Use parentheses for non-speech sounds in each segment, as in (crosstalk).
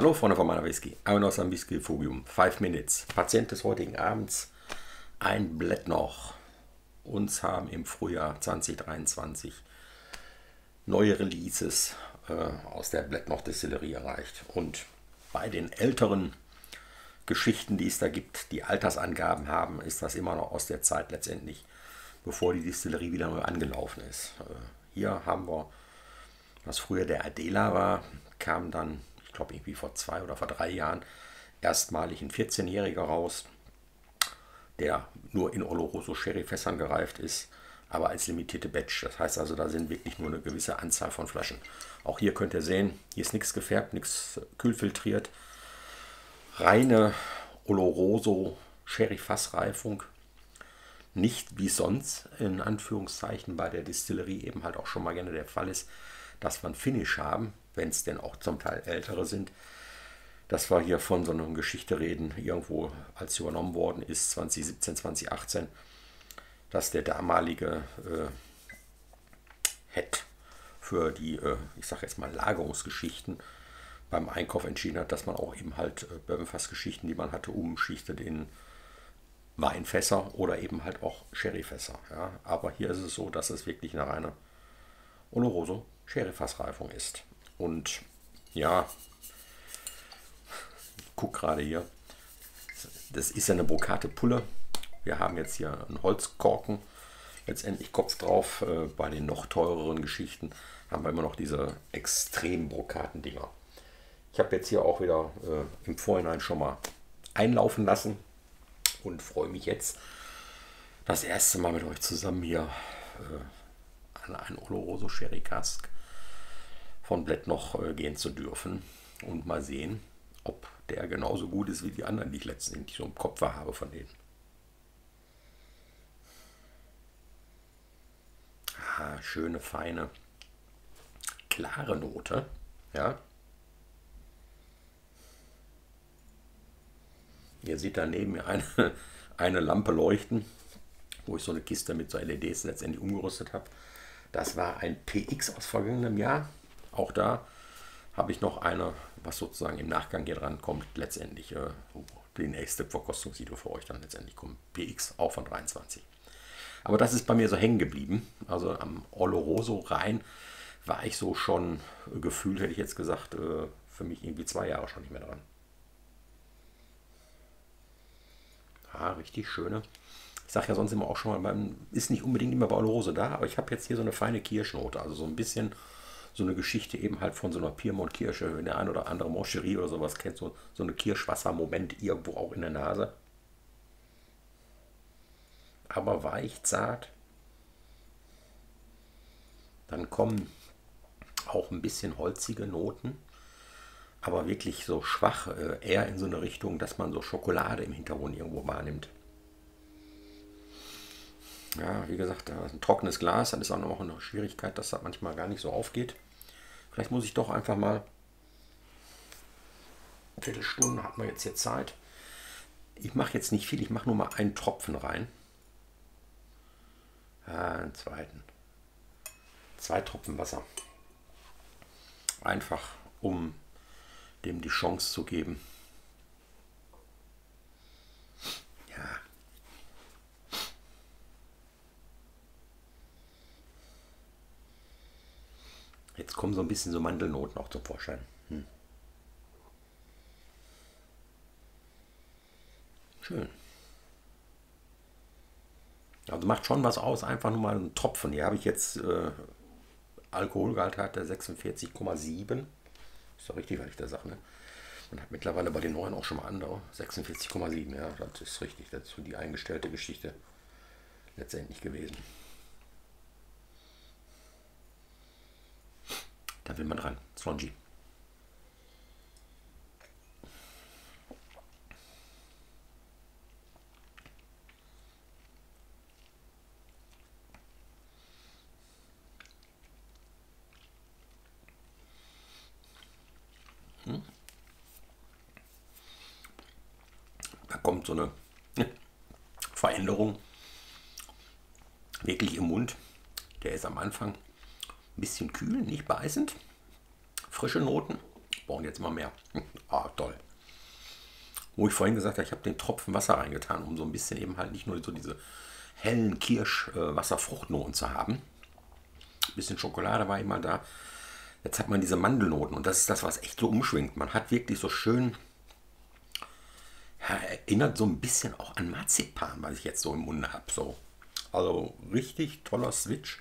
Hallo Freunde von meiner Whisky. Avenos am Whisky Phobium. 5 Minutes. Patient des heutigen Abends. Ein Blatt noch. Uns haben im Frühjahr 2023 neue Releases äh, aus der Blatt noch Distillerie erreicht. Und bei den älteren Geschichten, die es da gibt, die Altersangaben haben, ist das immer noch aus der Zeit letztendlich, bevor die Distillerie wieder neu angelaufen ist. Äh, hier haben wir, was früher der Adela war, kam dann ich glaube irgendwie vor zwei oder vor drei Jahren, erstmalig ein 14-Jähriger raus, der nur in Oloroso Sherry-Fässern gereift ist, aber als limitierte Batch. Das heißt also, da sind wirklich nur eine gewisse Anzahl von Flaschen. Auch hier könnt ihr sehen, hier ist nichts gefärbt, nichts kühlfiltriert. Reine Oloroso Sherry-Fassreifung. Nicht wie sonst, in Anführungszeichen, bei der Distillerie eben halt auch schon mal gerne der Fall ist, dass ein Finish haben, wenn es denn auch zum Teil ältere sind. dass wir hier von so einer Geschichte reden, irgendwo als übernommen worden ist, 2017, 2018, dass der damalige äh, Head für die, äh, ich sage jetzt mal, Lagerungsgeschichten beim Einkauf entschieden hat, dass man auch eben halt äh, Bourbonfassgeschichten, die man hatte, umschichtet in Weinfässer oder eben halt auch Sherryfässer. Ja. Aber hier ist es so, dass es wirklich eine reine Oloroso Sherryfassreifung ist. Und ja, guck gerade hier. Das ist ja eine Brokate Pulle. Wir haben jetzt hier einen Holzkorken. Letztendlich Kopf drauf. Äh, bei den noch teureren Geschichten haben wir immer noch diese extrem brokaten Dinger. Ich habe jetzt hier auch wieder äh, im Vorhinein schon mal einlaufen lassen und freue mich jetzt das erste Mal mit euch zusammen hier äh, an ein Oloroso Sherry Cask von Blett noch äh, gehen zu dürfen und mal sehen, ob der genauso gut ist wie die anderen, die ich letztendlich so im Kopf habe von denen. Ah, schöne, feine, klare Note. Ja. Ihr seht da neben mir eine, (laughs) eine Lampe leuchten, wo ich so eine Kiste mit so LEDs letztendlich umgerüstet habe. Das war ein PX aus vergangenem Jahr. Auch da habe ich noch eine, was sozusagen im Nachgang hier dran kommt, letztendlich äh, die nächste Verkostungsvideo für euch dann letztendlich kommt. PX auch von 23. Aber das ist bei mir so hängen geblieben. Also am Oloroso rein war ich so schon gefühlt, hätte ich jetzt gesagt, äh, für mich irgendwie zwei Jahre schon nicht mehr dran. Ah, richtig schöne. Ich sage ja sonst immer auch schon mal, man ist nicht unbedingt immer bei Oloroso da, aber ich habe jetzt hier so eine feine Kirschnote, also so ein bisschen so eine Geschichte eben halt von so einer Piemont-Kirsche, wenn der ein oder andere Moncherie oder sowas kennt, so, so eine Kirschwasser-Moment irgendwo auch in der Nase. Aber weich, zart. Dann kommen auch ein bisschen holzige Noten, aber wirklich so schwach, äh, eher in so eine Richtung, dass man so Schokolade im Hintergrund irgendwo wahrnimmt. Ja, wie gesagt, ein trockenes Glas, dann ist auch noch eine Schwierigkeit, dass das manchmal gar nicht so aufgeht. Vielleicht muss ich doch einfach mal. Eine Viertelstunde hat man jetzt hier Zeit. Ich mache jetzt nicht viel, ich mache nur mal einen Tropfen rein. einen zweiten. Zwei Tropfen Wasser. Einfach, um dem die Chance zu geben, Jetzt kommen so ein bisschen so Mandelnoten auch zum Vorschein. Hm. Schön. Also macht schon was aus, einfach nur mal einen Tropfen. Hier habe ich jetzt äh, Alkoholgehalt hat der 46,7. Ist doch richtig, was ich da sage. Ne? Man hat mittlerweile bei den neuen auch schon mal andere. 46,7, ja, das ist richtig. Das ist für die eingestellte Geschichte letztendlich gewesen. Da will man ran. Hm? Da kommt so eine Veränderung wirklich im Mund. Der ist am Anfang bisschen kühl, nicht beißend. Frische Noten brauchen jetzt immer mehr. (laughs) ah, toll. Wo ich vorhin gesagt habe, ich habe den Tropfen Wasser reingetan, um so ein bisschen eben halt nicht nur so diese hellen Kirsch-Wasserfruchtnoten zu haben. Ein bisschen Schokolade war immer da. Jetzt hat man diese Mandelnoten und das ist das, was echt so umschwingt. Man hat wirklich so schön, ja, erinnert so ein bisschen auch an Marzipan, was ich jetzt so im Munde habe. So. Also richtig toller Switch.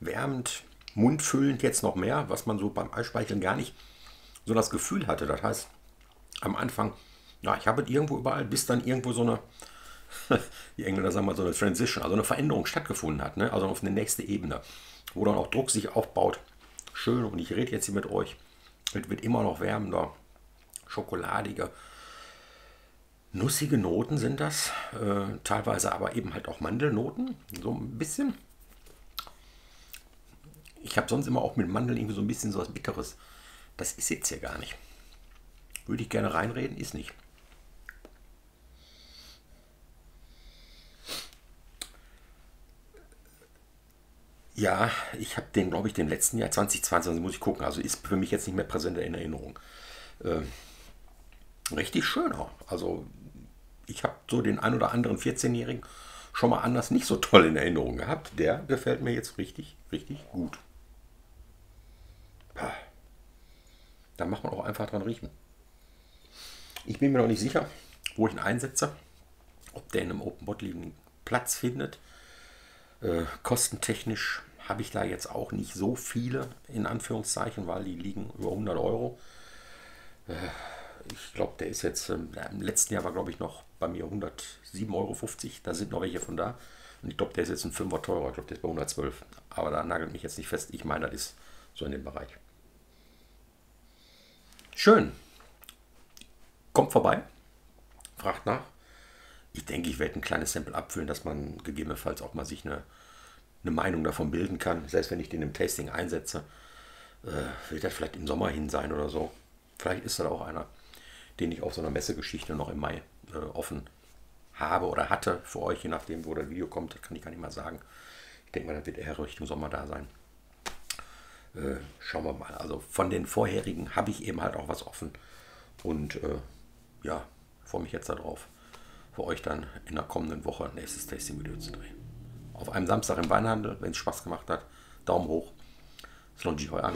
Wärmend, mundfüllend jetzt noch mehr, was man so beim Eispeicheln gar nicht so das Gefühl hatte. Das heißt, am Anfang, ja, ich habe es irgendwo überall, bis dann irgendwo so eine, (laughs) die Engländer sagen mal so eine Transition, also eine Veränderung stattgefunden hat, ne? also auf eine nächste Ebene, wo dann auch Druck sich aufbaut. Schön, und ich rede jetzt hier mit euch. Es wird immer noch wärmender, schokoladige, nussige Noten sind das, äh, teilweise aber eben halt auch Mandelnoten, so ein bisschen. Ich habe sonst immer auch mit Mandeln irgendwie so ein bisschen so was Bitteres. Das ist jetzt hier gar nicht. Würde ich gerne reinreden, ist nicht. Ja, ich habe den, glaube ich, den letzten Jahr 2020, muss ich gucken, also ist für mich jetzt nicht mehr präsent in Erinnerung. Ähm, richtig schön auch. Also ich habe so den ein oder anderen 14-Jährigen schon mal anders nicht so toll in Erinnerung gehabt. Der gefällt mir jetzt richtig, richtig gut. Da macht man auch einfach dran riechen. Ich bin mir noch nicht sicher, wo ich ihn einsetze. Ob der in einem Open Bottle einen Platz findet. Äh, kostentechnisch habe ich da jetzt auch nicht so viele, in Anführungszeichen, weil die liegen über 100 Euro. Äh, ich glaube, der ist jetzt, äh, im letzten Jahr war, glaube ich, noch bei mir 107,50 Euro. Da sind noch welche von da. Und ich glaube, der ist jetzt ein Fünfer teurer. Ich glaube, der ist bei 112. Aber da nagelt mich jetzt nicht fest. Ich meine, das ist so in dem Bereich. Schön. Kommt vorbei. Fragt nach. Ich denke, ich werde ein kleines Sample abfüllen, dass man gegebenenfalls auch mal sich eine, eine Meinung davon bilden kann. Selbst wenn ich den im Tasting einsetze, äh, wird das vielleicht im Sommer hin sein oder so. Vielleicht ist das auch einer, den ich auf so einer Messegeschichte noch im Mai äh, offen habe oder hatte für euch, je nachdem, wo das Video kommt. Das kann ich gar nicht mal sagen. Ich denke mal, das wird eher Richtung Sommer da sein. Äh, schauen wir mal. Also von den vorherigen habe ich eben halt auch was offen. Und äh, ja, freue mich jetzt darauf, für euch dann in der kommenden Woche ein nächstes Tasting-Video zu drehen. Auf einem Samstag im Weinhandel, wenn es Spaß gemacht hat, Daumen hoch. Slonji Hoi An.